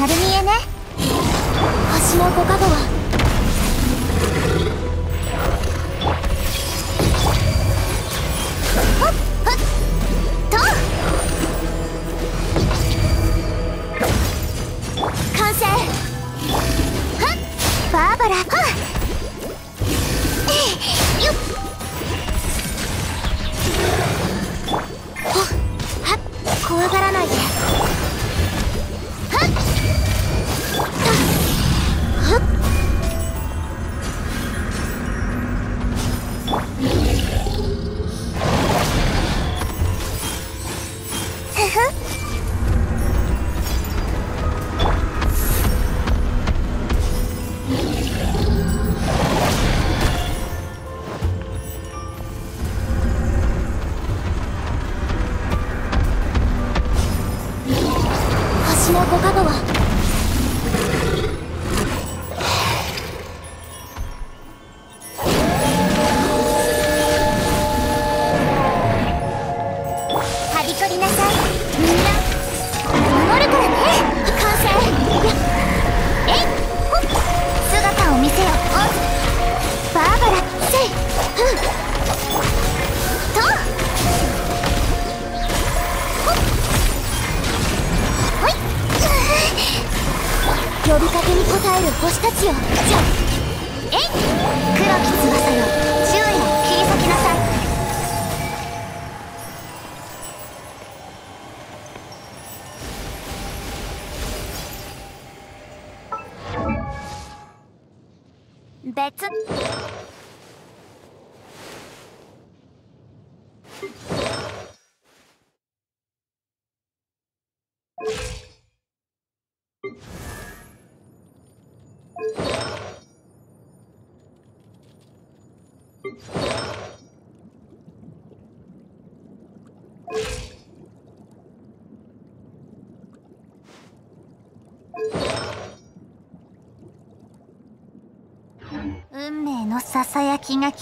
丸見えね。橋のご加護は。完成。バーバラ。のご加護は。はびこりなさい。みんな。守るからね。完成。えい。ほっ。姿を見せよバーバラせい。ふんと呼びかけに応える星たちよ。じゃえい黒き翼よ。宙へ切り裂きなさい。別。運命のささやきが